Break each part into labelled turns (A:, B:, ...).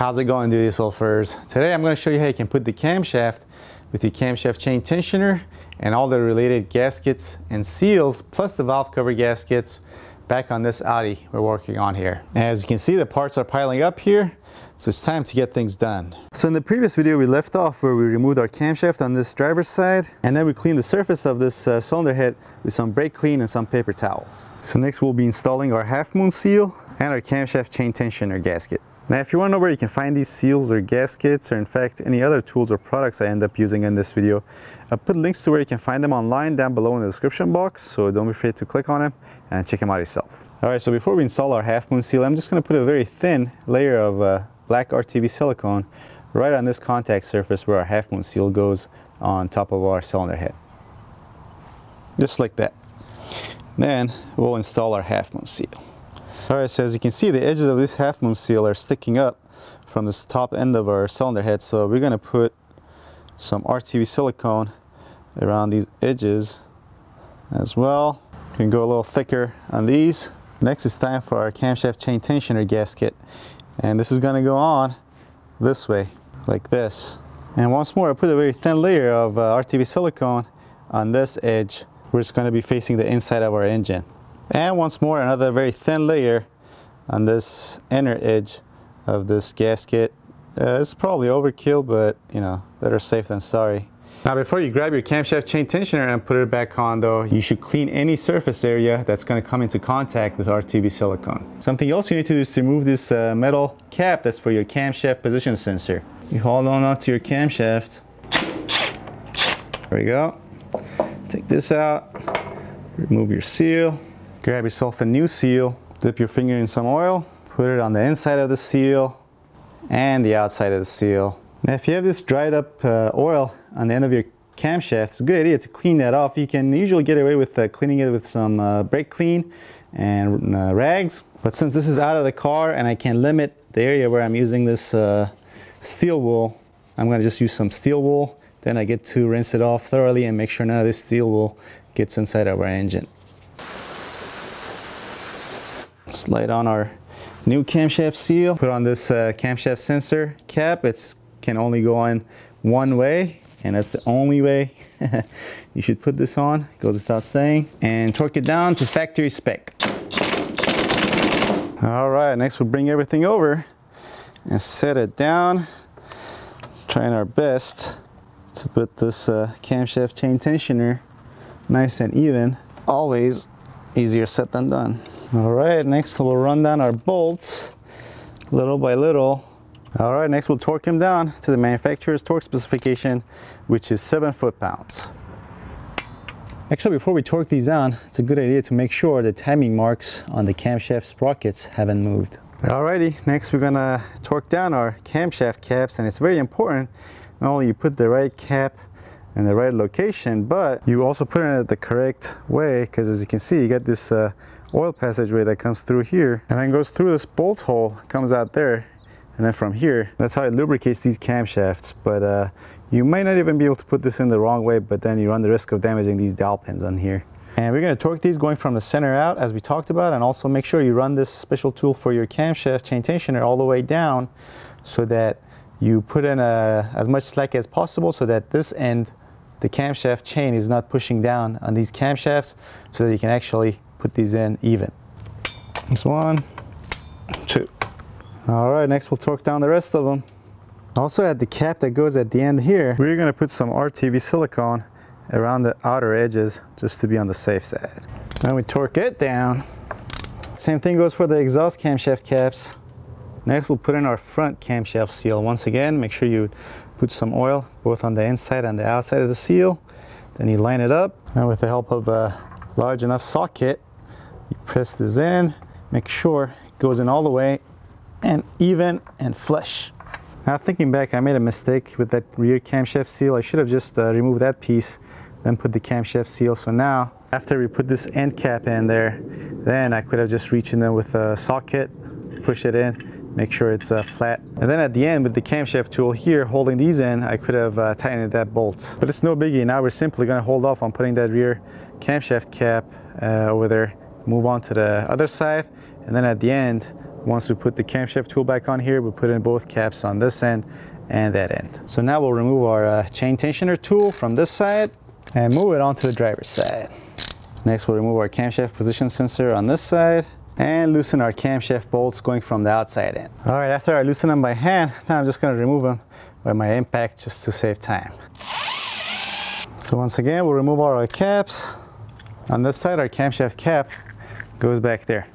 A: How's it going, do-it-yourselfers? Today I'm going to show you how you can put the camshaft with your camshaft chain tensioner and all the related gaskets and seals plus the valve cover gaskets back on this Audi we're working on here. As you can see the parts are piling up here so it's time to get things done. So in the previous video we left off where we removed our camshaft on this driver's side and then we cleaned the surface of this uh, cylinder head with some brake clean and some paper towels. So next we'll be installing our half moon seal and our camshaft chain tensioner gasket. Now if you want to know where you can find these seals or gaskets or in fact any other tools or products I end up using in this video, I'll put links to where you can find them online down below in the description box so don't be afraid to click on them and check them out yourself. Alright so before we install our half moon seal I'm just going to put a very thin layer of uh, black RTV silicone right on this contact surface where our half moon seal goes on top of our cylinder head. Just like that. Then we'll install our half moon seal. Alright, so as you can see, the edges of this half moon seal are sticking up from this top end of our cylinder head. So we're going to put some RTV silicone around these edges as well. You can go a little thicker on these. Next it's time for our camshaft chain tensioner gasket. And this is going to go on this way, like this. And once more, I put a very thin layer of uh, RTV silicone on this edge. We're just going to be facing the inside of our engine. And once more, another very thin layer on this inner edge of this gasket. Uh, it's probably overkill, but you know, better safe than sorry. Now before you grab your camshaft chain tensioner and put it back on though, you should clean any surface area that's going to come into contact with RTV silicone. Something else you need to do is to remove this uh, metal cap that's for your camshaft position sensor. You hold on onto your camshaft. There we go. Take this out, remove your seal, Grab yourself a new seal, dip your finger in some oil, put it on the inside of the seal and the outside of the seal. Now if you have this dried up uh, oil on the end of your camshaft, it's a good idea to clean that off. You can usually get away with uh, cleaning it with some uh, brake clean and uh, rags. But since this is out of the car and I can limit the area where I'm using this uh, steel wool, I'm gonna just use some steel wool. Then I get to rinse it off thoroughly and make sure none of this steel wool gets inside of our engine slide on our new camshaft seal. Put on this uh, camshaft sensor cap. It can only go on one way and that's the only way. You should put this on. Goes without saying. And torque it down to factory spec. All right next we'll bring everything over and set it down. Trying our best to put this uh, camshaft chain tensioner nice and even. Always easier said than done all right, next we'll run down our bolts little by little. All right, next we'll torque them down to the manufacturer's torque specification, which is seven foot-pounds. Actually, before we torque these down, it's a good idea to make sure the timing marks on the camshaft sprockets haven't moved. Alrighty, next we're gonna torque down our camshaft caps, and it's very important not only you put the right cap in the right location, but you also put it in the correct way, because as you can see, you got this uh, oil passageway that comes through here and then goes through this bolt hole, comes out there, and then from here, that's how it lubricates these camshafts. But uh, you might not even be able to put this in the wrong way, but then you run the risk of damaging these dowel pins on here. And we're going to torque these going from the center out as we talked about and also make sure you run this special tool for your camshaft chain tensioner all the way down so that you put in a, as much slack as possible so that this end, the camshaft chain is not pushing down on these camshafts so that you can actually put these in even. This one, two. All right, next we'll torque down the rest of them. Also at the cap that goes at the end here, we're gonna put some RTV silicone around the outer edges just to be on the safe side. Then we torque it down. Same thing goes for the exhaust camshaft caps. Next we'll put in our front camshaft seal. Once again, make sure you put some oil both on the inside and the outside of the seal. Then you line it up and with the help of a large enough socket, you press this in, make sure it goes in all the way and even and flush. Now thinking back, I made a mistake with that rear camshaft seal. I should have just uh, removed that piece, then put the camshaft seal. So now, after we put this end cap in there, then I could have just reached in there with a socket, push it in, make sure it's uh, flat. And then at the end with the camshaft tool here holding these in, I could have uh, tightened that bolt. But it's no biggie. Now we're simply gonna hold off on putting that rear camshaft cap uh, over there move on to the other side and then at the end once we put the camshaft tool back on here, we put in both caps on this end and that end. So now we'll remove our uh, chain tensioner tool from this side and move it onto the driver's side. Next, we'll remove our camshaft position sensor on this side and loosen our camshaft bolts going from the outside in. All right, after I loosen them by hand, now I'm just gonna remove them by my impact just to save time. So once again, we'll remove all our caps. On this side, our camshaft cap goes back there.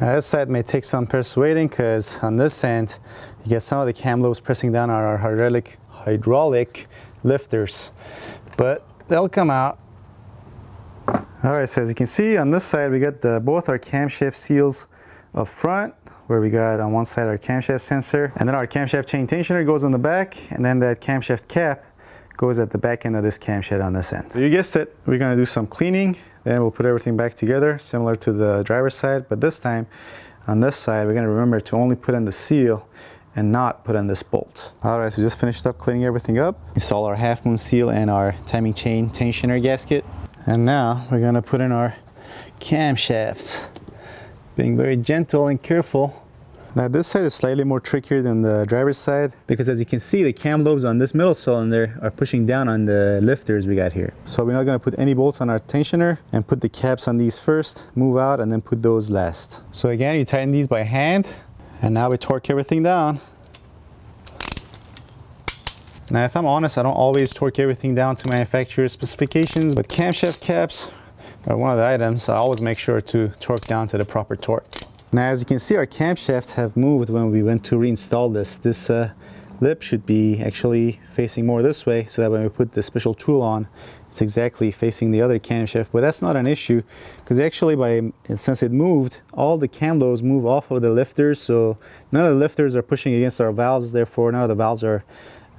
A: Now this side may take some persuading because on this end, you get some of the cam lobes pressing down on our hydraulic, hydraulic lifters, but they'll come out all right, so as you can see on this side, we got the, both our camshaft seals up front, where we got on one side our camshaft sensor, and then our camshaft chain tensioner goes on the back, and then that camshaft cap goes at the back end of this camshaft on this end. So you guessed it, we're gonna do some cleaning, then we'll put everything back together, similar to the driver's side, but this time, on this side, we're gonna remember to only put in the seal and not put in this bolt. All right, so just finished up cleaning everything up. Install our half moon seal and our timing chain tensioner gasket. And now we're gonna put in our camshafts, being very gentle and careful. Now this side is slightly more trickier than the driver's side because as you can see, the cam lobes on this middle cylinder are pushing down on the lifters we got here. So we're not gonna put any bolts on our tensioner and put the caps on these first, move out, and then put those last. So again, you tighten these by hand, and now we torque everything down. Now, if I'm honest, I don't always torque everything down to manufacturer specifications, but camshaft caps are one of the items I always make sure to torque down to the proper torque. Now, as you can see, our camshafts have moved when we went to reinstall this. This uh, lip should be actually facing more this way so that when we put the special tool on, it's exactly facing the other camshaft, but that's not an issue because actually by since it moved, all the cam lobes move off of the lifters, so none of the lifters are pushing against our valves, therefore none of the valves are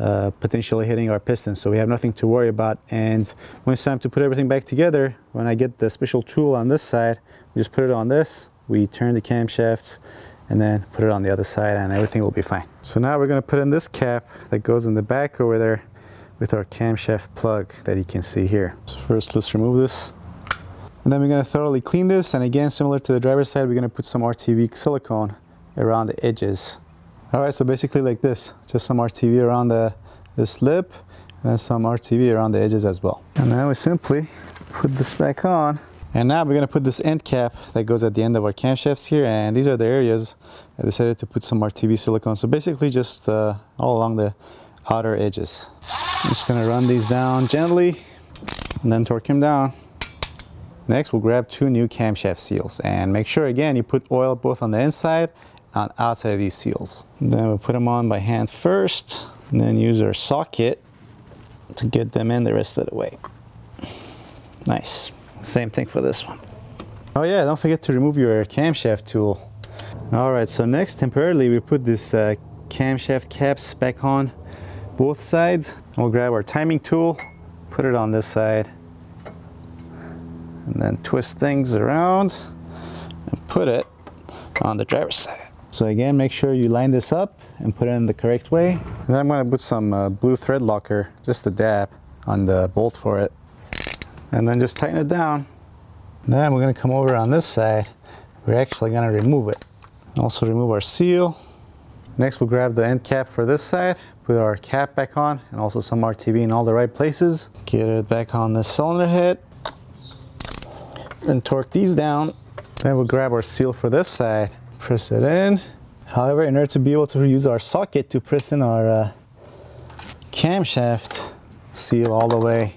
A: uh, potentially hitting our pistons. So we have nothing to worry about. And when it's time to put everything back together, when I get the special tool on this side, we just put it on this, we turn the camshafts, and then put it on the other side and everything will be fine. So now we're gonna put in this cap that goes in the back over there with our camshaft plug that you can see here. So first let's remove this. And then we're gonna thoroughly clean this and again similar to the driver's side we're gonna put some RTV silicone around the edges all right, so basically like this, just some RTV around the, this lip and then some RTV around the edges as well. And now we simply put this back on. And now we're gonna put this end cap that goes at the end of our camshafts here and these are the areas I decided to put some RTV silicone. So basically just uh, all along the outer edges. I'm just gonna run these down gently and then torque them down. Next, we'll grab two new camshaft seals and make sure again you put oil both on the inside and outside of these seals. Then we'll put them on by hand first, and then use our socket to get them in the rest of the way. Nice. Same thing for this one. Oh yeah, don't forget to remove your camshaft tool. All right, so next temporarily we put this uh, camshaft caps back on both sides. We'll grab our timing tool, put it on this side, and then twist things around and put it on the driver's side. So again, make sure you line this up and put it in the correct way. And then I'm gonna put some uh, blue thread locker, just a dab on the bolt for it. And then just tighten it down. Then we're gonna come over on this side. We're actually gonna remove it. Also remove our seal. Next we'll grab the end cap for this side, put our cap back on, and also some RTV in all the right places. Get it back on the cylinder head. Then torque these down. Then we'll grab our seal for this side press it in. However, in order to be able to use our socket to press in our uh, camshaft seal all the way,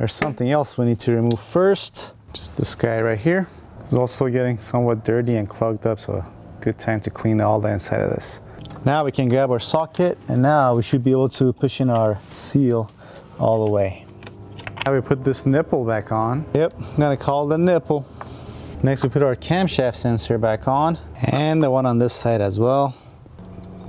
A: there's something else we need to remove first. Just this guy right here. It's also getting somewhat dirty and clogged up, so good time to clean all the inside of this. Now we can grab our socket and now we should be able to push in our seal all the way. Now we put this nipple back on. Yep, I'm gonna call the nipple. Next we put our camshaft sensor back on and the one on this side as well.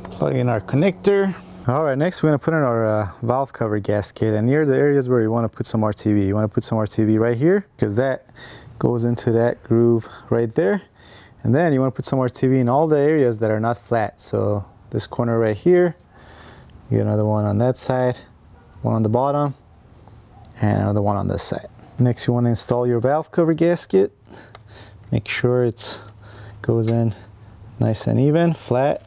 A: Plug in our connector. All right, next we're gonna put in our uh, valve cover gasket and near the areas where you wanna put some RTV. You wanna put some RTV right here because that goes into that groove right there. And then you wanna put some RTV in all the areas that are not flat. So this corner right here, you get another one on that side, one on the bottom, and another one on this side. Next you wanna install your valve cover gasket. Make sure it goes in nice and even, flat.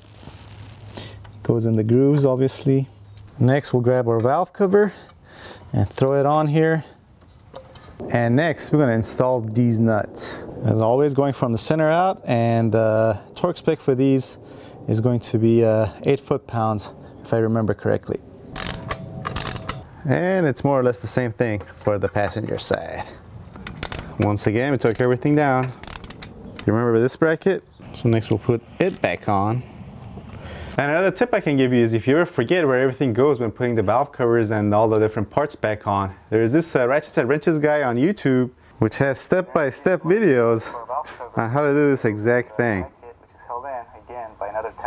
A: Goes in the grooves, obviously. Next, we'll grab our valve cover and throw it on here. And next, we're gonna install these nuts. As always, going from the center out, and the torque spec for these is going to be uh, eight foot-pounds, if I remember correctly. And it's more or less the same thing for the passenger side. Once again, we took everything down. You remember this bracket? So next we'll put it back on. And another tip I can give you is if you ever forget where everything goes when putting the valve covers and all the different parts back on, there's this uh, Ratchets and Wrenches guy on YouTube which has step-by-step -step videos on how to do this exact thing.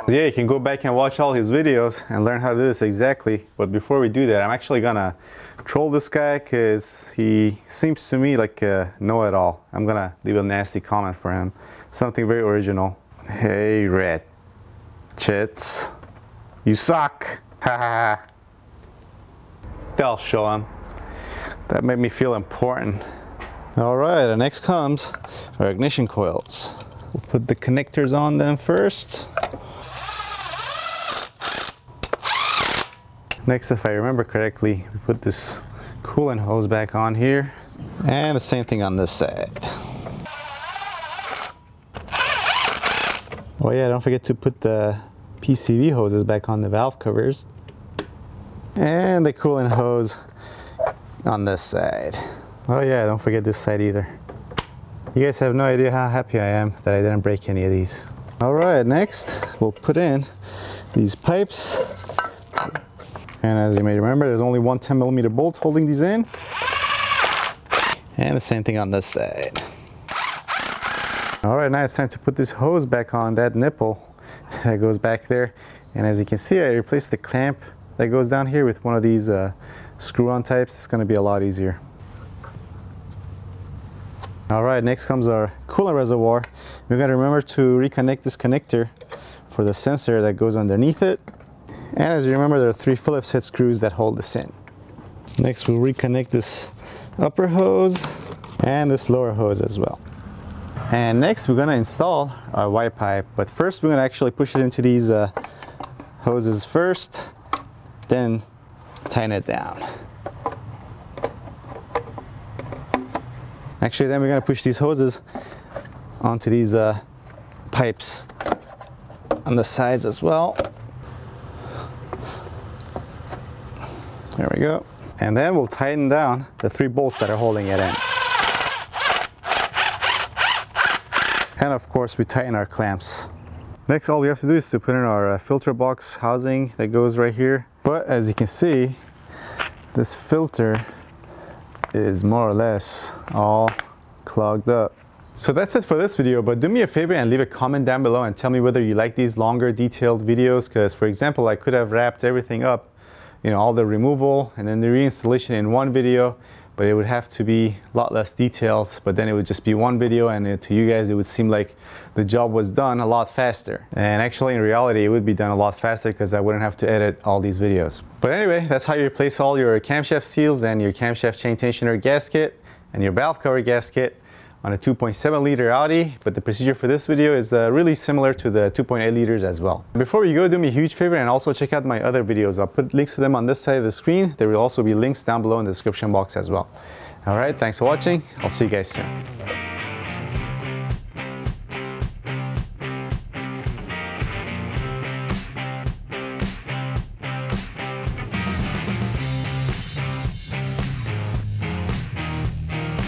A: Yeah, you can go back and watch all his videos and learn how to do this exactly. But before we do that, I'm actually gonna troll this guy because he seems to me like a know-it-all. I'm gonna leave a nasty comment for him. Something very original. Hey, rat chits. You suck. Ha ha. I'll show him. That made me feel important. All right, and next comes our ignition coils. We'll put the connectors on them first. Next, if I remember correctly, we put this coolant hose back on here. And the same thing on this side. Oh yeah, don't forget to put the PCV hoses back on the valve covers. And the coolant hose on this side. Oh yeah, don't forget this side either. You guys have no idea how happy I am that I didn't break any of these. All right, next we'll put in these pipes. And as you may remember, there's only one 10 millimeter bolt holding these in. And the same thing on this side. All right, now it's time to put this hose back on that nipple that goes back there. And as you can see, I replaced the clamp that goes down here with one of these uh, screw-on types. It's gonna be a lot easier. All right, next comes our coolant reservoir. We're gonna remember to reconnect this connector for the sensor that goes underneath it. And as you remember, there are three Phillips head screws that hold this in. Next, we'll reconnect this upper hose and this lower hose as well. And next we're gonna install our Y pipe, but first we're gonna actually push it into these uh, hoses first, then tighten it down. Actually then we're gonna push these hoses onto these uh, pipes on the sides as well. There we go. And then we'll tighten down the three bolts that are holding it in. And of course we tighten our clamps. Next all we have to do is to put in our uh, filter box housing that goes right here. But as you can see, this filter is more or less all clogged up. So that's it for this video, but do me a favor and leave a comment down below and tell me whether you like these longer detailed videos because for example I could have wrapped everything up, you know, all the removal and then the reinstallation in one video but it would have to be a lot less detailed, but then it would just be one video and it, to you guys it would seem like the job was done a lot faster. And actually in reality it would be done a lot faster because I wouldn't have to edit all these videos. But anyway, that's how you replace all your camshaft seals and your camshaft chain tensioner gasket and your valve cover gasket on a 2.7 liter Audi, but the procedure for this video is uh, really similar to the 2.8 liters as well. Before you go, do me a huge favor and also check out my other videos. I'll put links to them on this side of the screen. There will also be links down below in the description box as well. All right, thanks for watching. I'll see you guys soon.